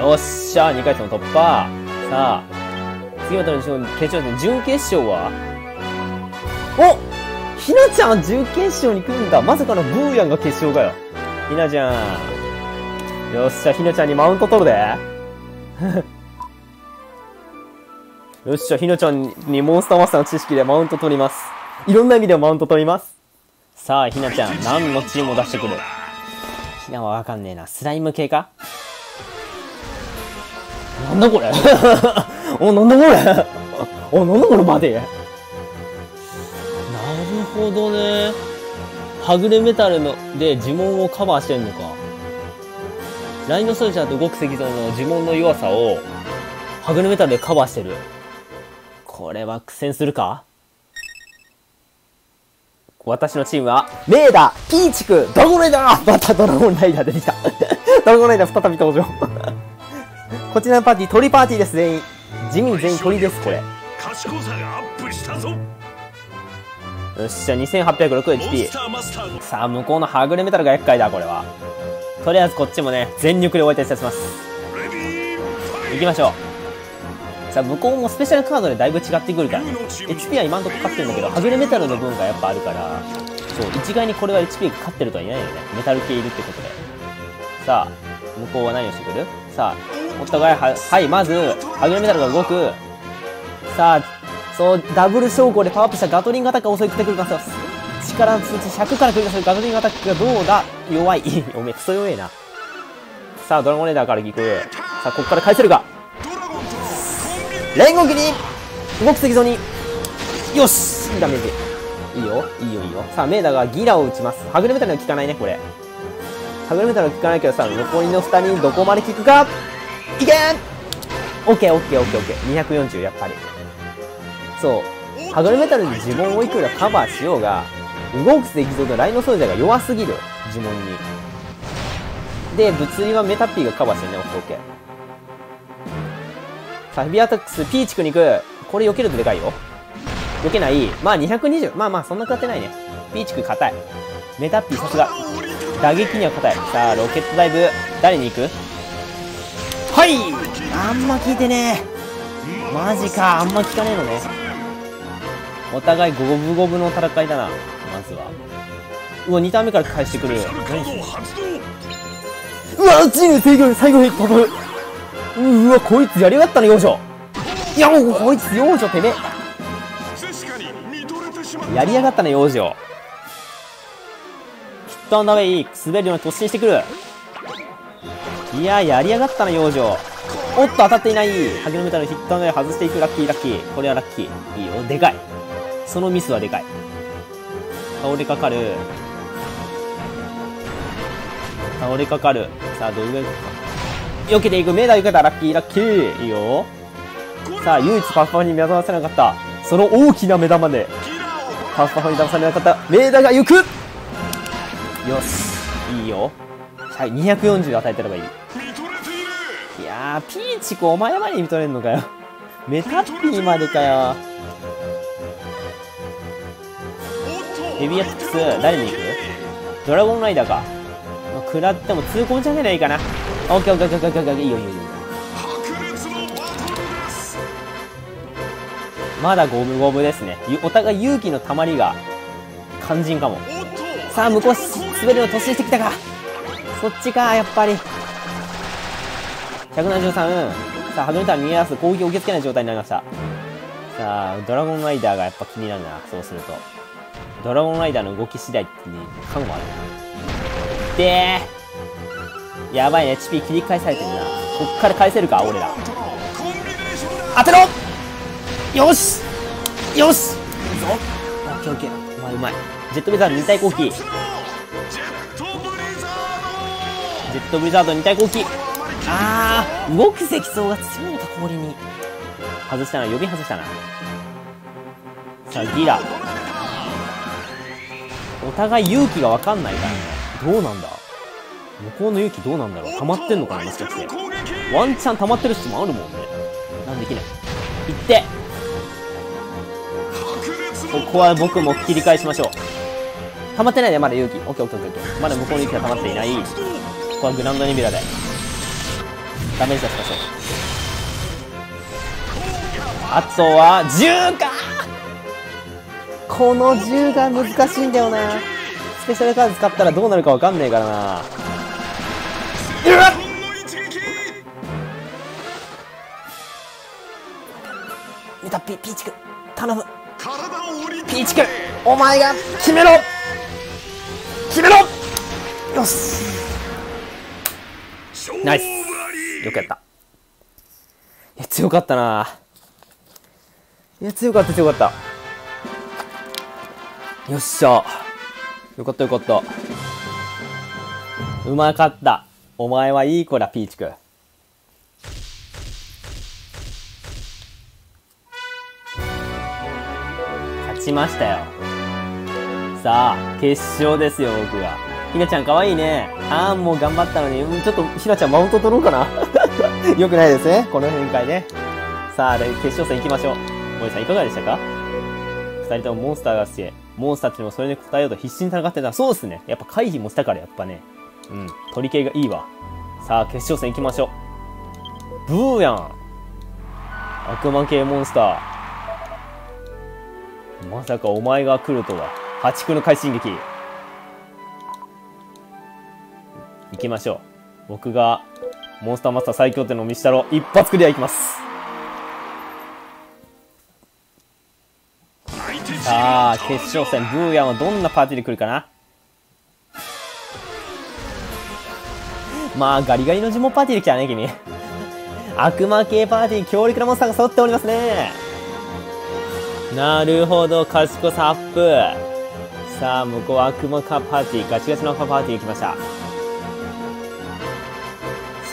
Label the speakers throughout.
Speaker 1: よっしゃ、2回戦の突破。さあ、次までの決勝戦、準決勝は？おひなちゃん準決勝に来るんだ。まさかのブーヤンが決勝かよ。ひなちゃん。よっしゃ、ひなちゃんにマウント取るで。よっしゃ、ひなちゃんにモンスターマスターの知識でマウント取ります。いろんな意味でマウント取ります。さあ、ひなちゃん、何のチームを出してくる？ひなはわかんねえな。スライム系か？なんだこれ？お、なんだこれ？お、なんだこれバディなるほどね。はぐれメタルので呪文をカバーしてんのか。ライノソルジャーと動く石像の呪文の弱さを、はぐれメタルでカバーしてる。これは苦戦するか？私のチームは、メーダー、ピーチク、ドラゴンライダーまたドラゴンライダー出てきた。ドラゴンライダー再び登場。こちらのパーティー、鳥パーティーです、全員。地味に全員鳥です、これ。賢さがアップしたぞよっしゃ、2806HP。さあ、向こうのはぐれメタルが厄介だ、これは。とりあえずこっちもね、全力で終えていたします。行きましょう。さあ、向こうもスペシャルカードでだいぶ違ってくるからね。HP は今んとこ勝ってるんだけど、はぐれメタルの分がやっぱあるから、そう、一概にこれは HP が勝ってるとは言えないよね。メタル系いるってことで。さあ、向こうは何をしてくる？さあ、お互いは、はい、まず、ハグレメタルが動く。さあ、そう、ダブル昇降でパワーアップしたガトリングアタックが襲い食ってくるかさ、力の数値100から繰り出すガトリングアタックがどうだ？弱い。おめえ、クソ弱えな。さあ、ドラゴンレーダーから行く。さあ、ここから返せるか？連合機に動く石像によしダメージ。いいよ、いいよ、いいよ。さあ、メーダーがギラを打ちます。はぐれメタルは効かないね、これ。はぐれメタルは効かないけどさ、残りの2人どこまで効くか？いけオッケーオッケーオッケーオッケー。240やっぱり。そう。ハグルメタルで呪文をいくらカバーしようが、動く石像とライノソルジャーが弱すぎる。呪文に。で、物理はメタピーがカバーしてね、オッケーオッケー。さあ、ヘビアタックス、ピーチクに行く。これ避けるとでかいよ。避けない。まあ220。まあまあそんな勝てないね。ピーチク硬い。メタピーさすが。打撃には硬い。さあ、ロケットダイブ。誰に行く？はい。あんま聞いてね。えマジか。あんま聞かねえのね。お互い五分五分の戦いだな。まずは。うわ2ターン目から返してくる。うわチーム制御最後に飛ぶ。うわこいつやりやがったね幼女。いやもうこいつ幼女てめえ。やりやがったね幼女。ヒットアンダーウェイ滑るように突進してくる。いややりやがったな、養生。おっと、当たっていない。萩のメタルヒットの上外していく。ラッキー、ラッキー。これはラッキー。いいよ。でかい。そのミスはでかい。倒れかかる。倒れかかる。さあ、どれぐらい避けていく。メーダー避けた。ラッキー、ラッキー。いいよ。さあ、唯一パフパフに目覚ませなかった。その大きな目玉で、パフパフに騙されなかった。メーダが行くよし。いいよ。はい、240与えてればいい。いやー、ピーチコお前まで見とれんのかよ。メタッピーまでかよ。ヘビーアックス、誰に行く？ドラゴンライダーか。まあ、食らっても痛恨じゃねえないかな。オッケーオッケーオッケーオッケーオッケーいいよいいよいいよ。まだ五分五分ですね。お互い勇気のたまりが肝心かも。さあ、向こう滑るの突進してきたか。そっちか、やっぱり。173。さあ、始めたら逃げ出す。攻撃を受け付けない状態になりました。さあ、ドラゴンライダーがやっぱ気になるな、そうすると。ドラゴンライダーの動き次第ってね、感もある。でーやばいね、HP 切り返されてるな。こっから返せるか、俺ら。当てろよしよしいいぞオッケーオッケー。うまいうまい。ジェットベザール2体攻撃。ジェットブリザード2体攻撃あー動く石像が強いのか氷に。外したな呼び外したな。さあギラ。お互い勇気が分かんないから。ねどうなんだ？向こうの勇気どうなんだろう？溜まってんのかなもしかして。ワンチャン溜まってる人もあるもんね。なんできない？いって。ここは僕も切り返しましょう。溜まってないねまだ勇気。オッケーオッケーオッケーまだ向こうの勇気が溜まっていないこはグランドネビラでダメージ出しましょう。あとは銃かこの銃が難しいんだよな。スペシャルカード使ったらどうなるかわかんねえからな。うわっ!見たピピーチくん。頼む。ピーチくんお前が決めろ。決めろ!よし。ナイス。よくやった。いや強かったな。いや強かった強かった。よっしゃ。よかったよかった。うまかった。お前はいい子だピーチくん勝ちましたよ。さあ決勝ですよ僕がひなちゃんかわいいねあーもう頑張ったのに。うんちょっとひなちゃんマウント取ろうかな。よくないですね。この展開ね。さあ決勝戦行きましょう。森さんいかがでしたか？二人ともモンスターが好きモンスターたちもそれに応えようと必死に戦ってた。そうですね。やっぱ回避もしたからやっぱね。うん。取り系がいいわ。さあ決勝戦行きましょう。ブーやん悪魔系モンスター。まさかお前が来るとは。破竹の快進撃行きましょう。僕がモンスターマスター最強ってのを見したろ一発クリアいきます。さあ決勝戦ブーヤンはどんなパーティーで来るかな？まあガリガリの呪文パーティーで来たね君。悪魔系パーティー強力なモンスターが揃っておりますね。なるほど賢さアップ。さあ向こうは悪魔化パーティーガチガチのパーティー来ました。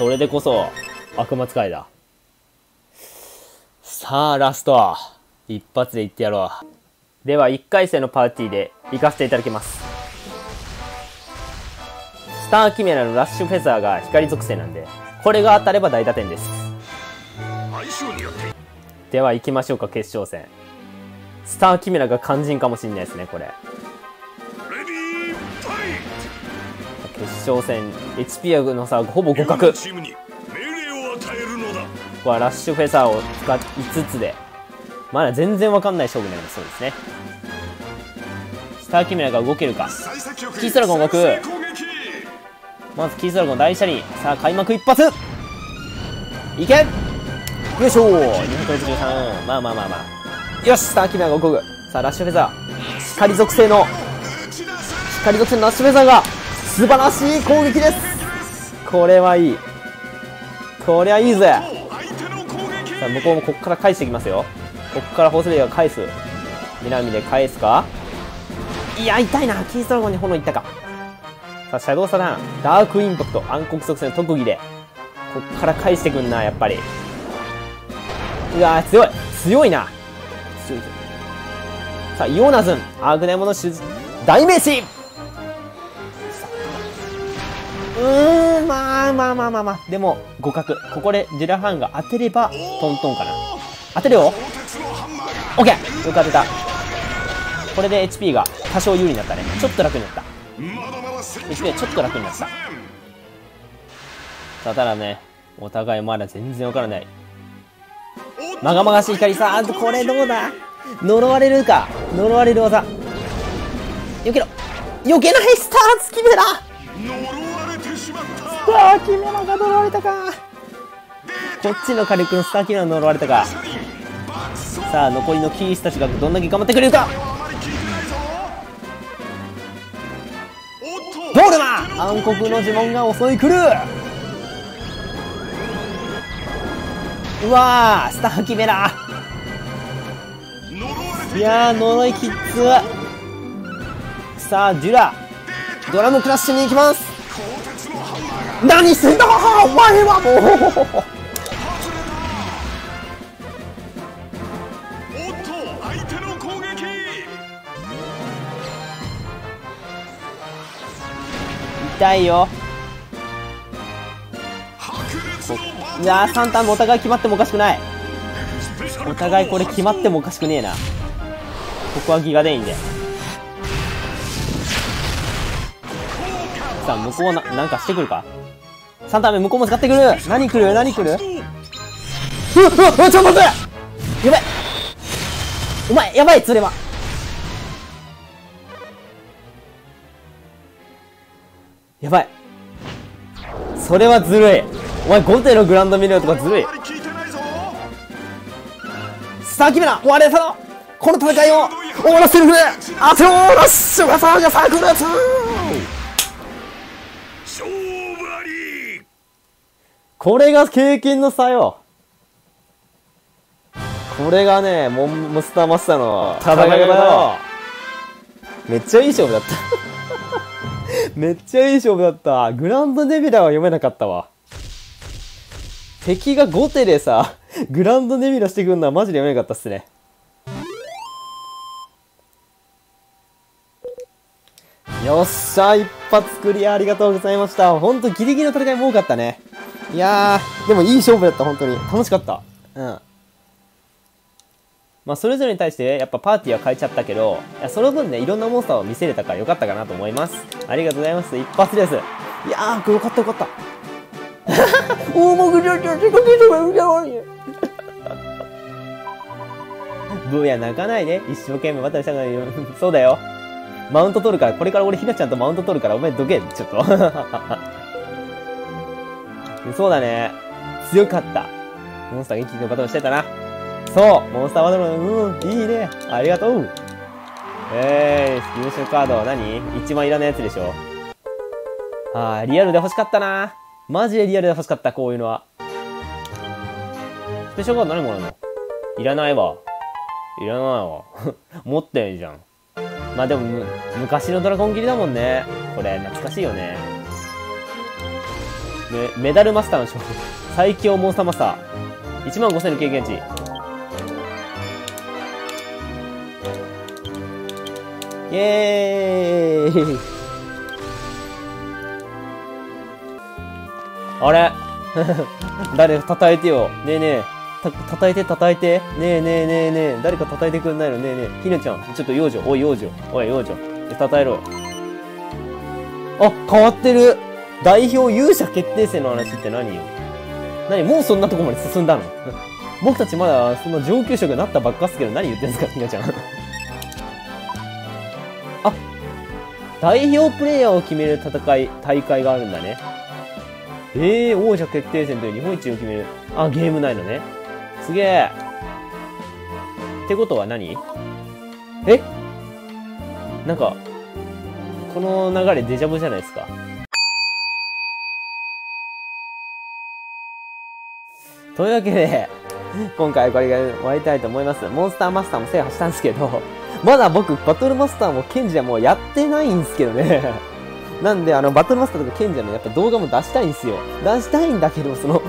Speaker 1: それでこそ悪魔使いだ。さあラスト。一発でいってやろう。では1回戦のパーティーで行かせていただきます。スターキメラのラッシュフェザーが光属性なんでこれが当たれば大打点です。では行きましょうか決勝戦。スターキメラが肝心かもしれないですねこれ。決勝戦 HP の差ほぼ互角。ここはラッシュフェザーを使いつつでまだ全然わかんない勝負になりそうですね。スターキメラが動けるか。キーストラゴン動く。まずキーストラゴン大車輪さあ開幕一発。いけ。よいしょ。263まあまあまあまあ。よしスターキメラが動く。さあラッシュフェザー。光属性の光属性のラッシュフェザーが素晴らしい攻撃です。これはいい。これはいいぜ。さあ向こうもここから返してきますよ。ここからホスレイが返す。南で返すか？いや痛いな。キーストラゴンに炎いったか。さあシャドウサダンダークインパクト。暗黒属性の特技で。こっから返してくんなやっぱり。うわ強い。強いな。強いさあイオナズン。アグネモの手代名詞。ーんまあまあまあまあまあ。でも互角ここでジェラハンが当てればトントンかな。当てるよ。オッケー。よく当てた。これで HP が多少有利になったね。ちょっと楽になった。HP ちょっと楽になった。さあただねお互いまだ全然わからない。まがまがしい光さあこれどうだ？呪われるか？呪われる技。避けろ。避けないスターツキメスターキメラが呪われたか。こっちの火力のスターキメラ呪われたか。さあ残りのキースたちがどんだけ頑張ってくれるか。ボールマ暗黒の呪文が襲い来る。うわースターキメラいやー呪いきっつさあデュラドラムクラッシュに行きます。何してんだお前はもう痛いよ。いやー3ターンもお互い決まってもおかしくない。お互いこれ決まってもおかしくねえな。ここはギガデインで。さあ向こうななんかしてくるか3ターン目向こうも使ってくる。何来る？何来る？うわうわうわちょっと待って！やばいお前やばい釣ればやばい。それはずるい。お前5手のグランドミレーとかずるい。さあ決めな終われたのこの戦いを終わらせるくれあてをラッシュがさが炸裂勝負ありこれが経験の差よ。これがねモンモスターマスターの戦い方よ。めっちゃいい勝負だった。めっちゃいい勝負だった。グランドネビュラは読めなかったわ。敵が5手でさグランドネビュラしてくんのはマジで読めなかったっすね。よっしゃ一発クリアありがとうございました。ほんとギリギリの戦いも多かったねいやーでもいい勝負だった本当に。楽しかった。うん。まあそれぞれに対してやっぱパーティーは変えちゃったけどいやその分ねいろんなモンスターを見せれたからよかったかなと思います。ありがとうございます。一発です。いやーよかったよかった。大もぐりょちょちょちょちょブーや泣かないで。一生懸命渡したのに。そうだよ。マウント取るから、これから俺ひなちゃんとマウント取るから、お前どけ、ちょっと。そうだね。強かった。モンスター元気のバトルしてたな。そうモンスターバトル、うん、いいね。ありがとう。えー、優勝カードは何？一番いらないやつでしょあー、リアルで欲しかったな。マジでリアルで欲しかった、こういうのは。スペシャルカード何もらうの？いらないわ。いらないわ。持ってんじゃん。まあでも、昔のドラゴン切りだもんね。これ、懐かしいよね。メメダルマスターの勝負。最強モンスターマスター。1万5000の経験値。イェーイあれ？誰か叩いてよ。ねえねえ。た、叩いて叩いて。ねえねえねえねえ。誰か叩いてくんないの？ねえねえ。ひなちゃん、ちょっと幼女。おい幼女。おい幼女。叩えろよ。あ、変わってる。代表勇者決定戦の話って何よ？何もうそんなとこまで進んだの？僕たちまだその上級職になったばっかっすけど何言ってんすかひなちゃん あ代表プレイヤーを決める戦い、大会があるんだね。ええー、王者決定戦という日本一を決める。あ、ゲームないのね。すげえ。ってことは何？え？なんか、この流れデジャブじゃないですか。というわけで、今回これが終わりたいと思います。モンスターマスターも制覇したんですけど、まだ僕、バトルマスターも賢者もうやってないんですけどね。なんで、あの、バトルマスターとか賢者のやっぱ動画も出したいんですよ。出したいんだけど、その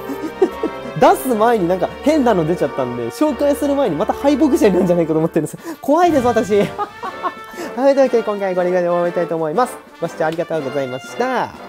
Speaker 1: 出す前になんか変なの出ちゃったんで、紹介する前にまた敗北者になるんじゃないかと思ってるんです。怖いです、私。はい、というわけで今回これぐらいで終わりたいと思います。ご視聴ありがとうございました。